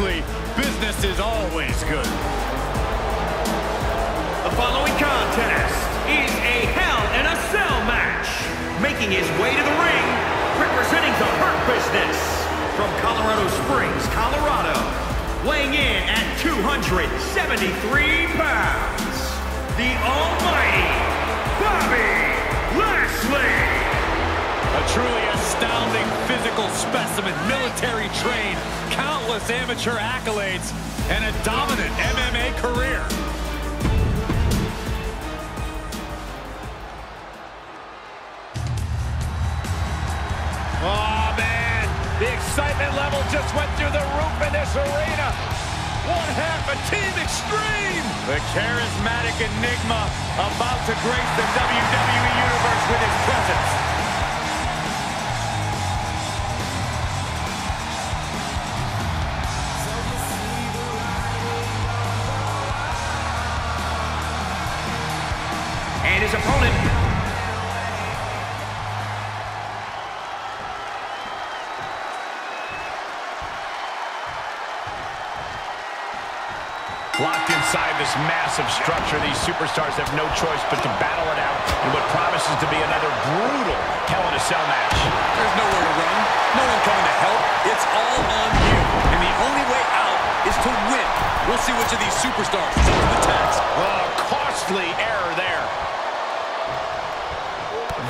Lashley, business is always good. The following contest is a Hell in a Cell match. Making his way to the ring, representing the Hurt Business from Colorado Springs, Colorado, weighing in at 273 pounds, the almighty Bobby Lashley. A truly astounding physical specimen, military trained, countless amateur accolades, and a dominant MMA career. Oh, man. The excitement level just went through the roof in this arena. One half of Team Extreme. The charismatic enigma about to grace the WWE Universe with his presence. Inside this massive structure, these superstars have no choice but to battle it out in what promises to be another brutal Hell in a Cell match. There's nowhere to run. No one coming to help. It's all on you. And the only way out is to win. We'll see which of these superstars is up to the task. Oh, costly error there.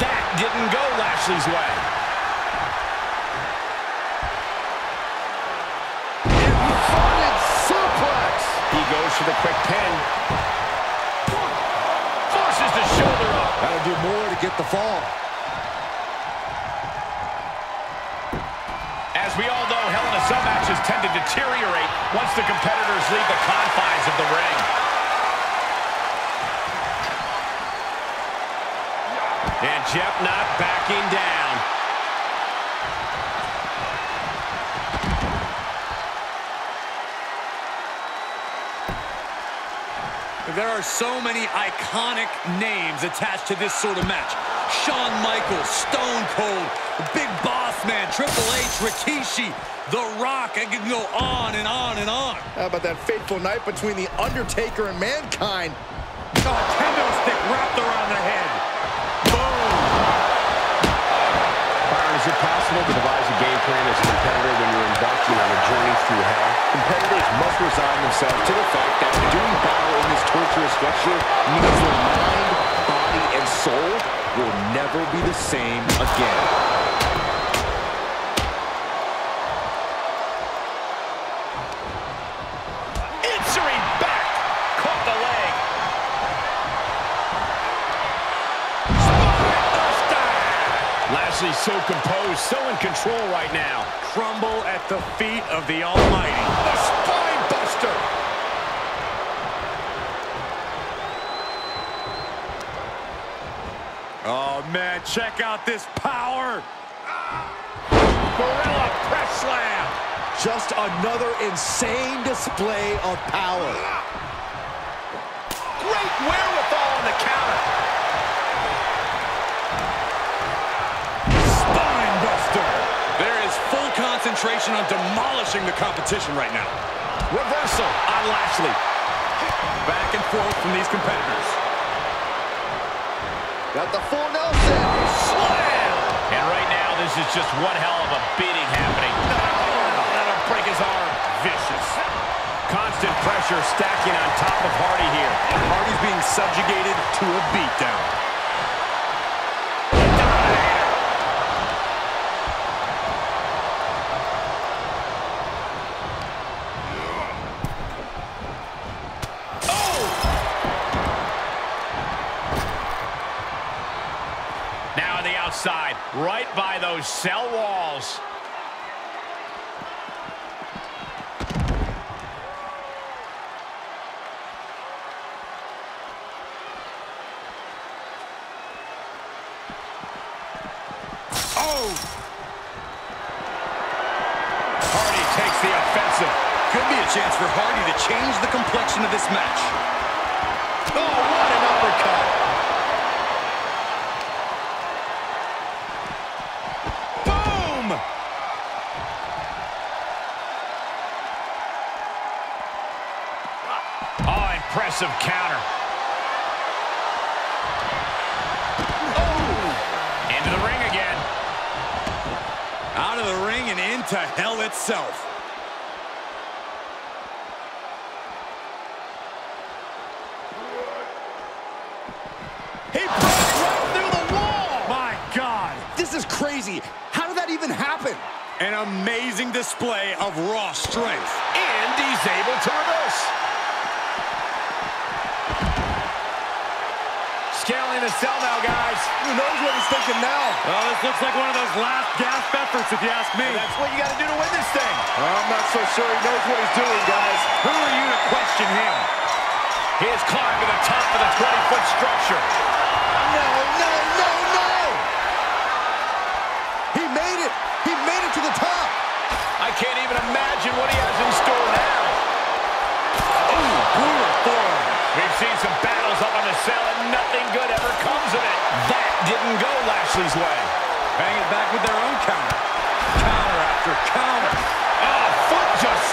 That didn't go Lashley's way. To get the fall. As we all know, Hell in a Cell matches tend to deteriorate once the competitors leave the confines of the ring. And Jeff not backing down. There are so many iconic names attached to this sort of match. Shawn Michaels, Stone Cold, Big Boss Man, Triple H, Rikishi, The Rock. I can go on and on and on. How about that fateful night between The Undertaker and Mankind? Oh, kendo stick wrapped around the head. Byron, is it possible to devise a game plan as a competitor when you're embarking on a journey through hell? Competitors must resign themselves to the fact that doing battle in this torturous structure means their mind, body, and soul will never be the same again. So composed, so in control right now. Crumble at the feet of the Almighty. The spine buster. Oh, man, check out this power. Gorilla press slam. Just another insane display of power. Great wherewithal on the counter. Concentration on demolishing the competition right now. Reversal on Lashley. Back and forth from these competitors. Got the full Nelson. Slam! And right now, this is just one hell of a beating happening. Oh, that'll break his arm. Vicious. Constant pressure stacking on top of Hardy here. Hardy's being subjugated to a beatdown. Cell walls. Oh! Hardy takes the offensive. Could be a chance for Hardy to change the complexion of this match. Impressive counter. Oh! Into the ring again. Out of the ring and into hell itself. He broke right through the wall. My God. This is crazy. How did that even happen? An amazing display of raw strength. And he's able to reverse. Scaling the cell now, guys. Who knows what he's thinking now? Well, this looks like one of those last gasp efforts, if you ask me. And that's what you got to do to win this thing. I'm not so sure he knows what he's doing, guys. Who are you to question him? He has climbed to the top of the 20-foot structure. No, no, no, no! He made it! He made it to the top! I can't even imagine what he has in Bang it back with their own counter. Counter after counter. Oh, foot just...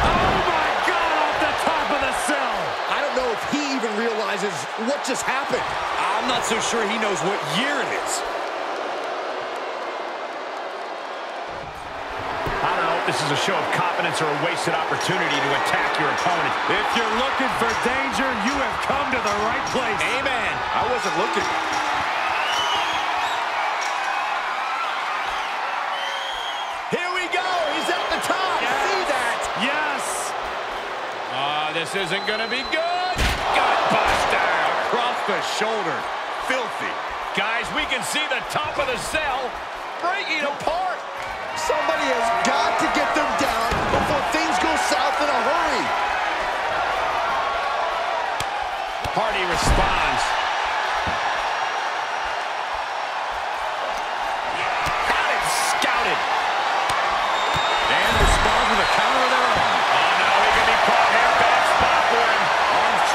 Oh, my God, off the top of the cell. I don't know if he even realizes what just happened. I'm not so sure he knows what year it is. I don't know if this is a show of confidence or a wasted opportunity to attack your opponent. If you're looking for danger, you have come to the right place. Amen. I wasn't looking. This isn't going to be good. Gutbuster. Across the shoulder. Filthy. Guys, we can see the top of the cell breaking apart. Somebody has got to get them down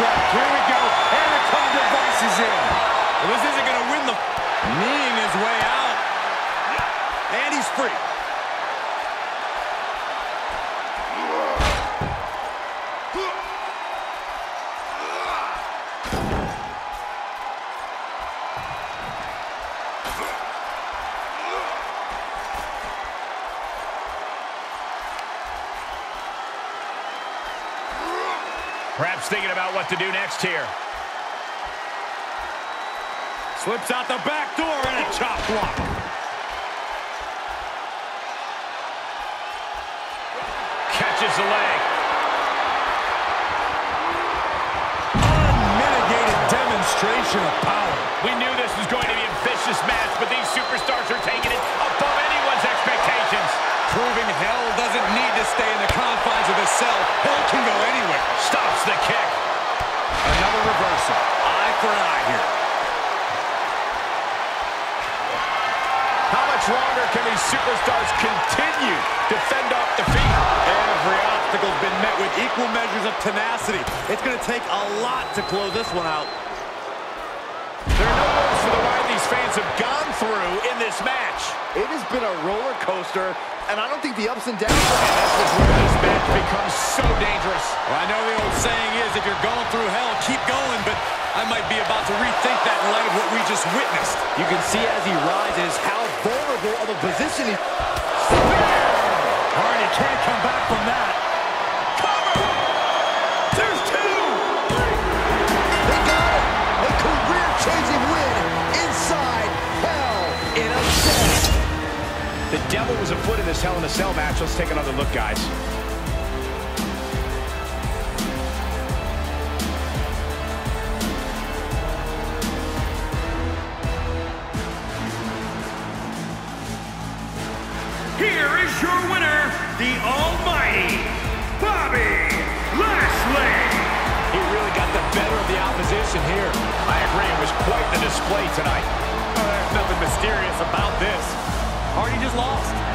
Trapped. Here we go. Anaconda device is in. Well, this isn't going to win the... Kneeing his way out. And he's free. Perhaps thinking about what to do next here. Slips out the back door and a chop block. Catches the leg. Unmitigated demonstration of power. We knew this was going to Hell can go anywhere. Stops the kick. Another reversal. Eye for an eye here. How much longer can these superstars continue to fend off defeat? Every obstacle's been met with equal measures of tenacity. It's going to take a lot to close this one out. There are no words for the ride these fans have gone through in this match. It has been a roller coaster, and I don't think the ups and downs And this is where this match becomes so dangerous. Well, I know the old saying is, if you're going through hell, keep going, but I might be about to rethink that in light of what we just witnessed. You can see as he rises how vulnerable of a position he... Hardy can't come back from that. The devil was afoot in this Hell in a Cell match. Let's take another look, guys. Here is your winner, the almighty Bobby Lashley. He really got the better of the opposition here. I agree, it was quite the display tonight. Oh, there's nothing mysterious about this. Hardy just lost.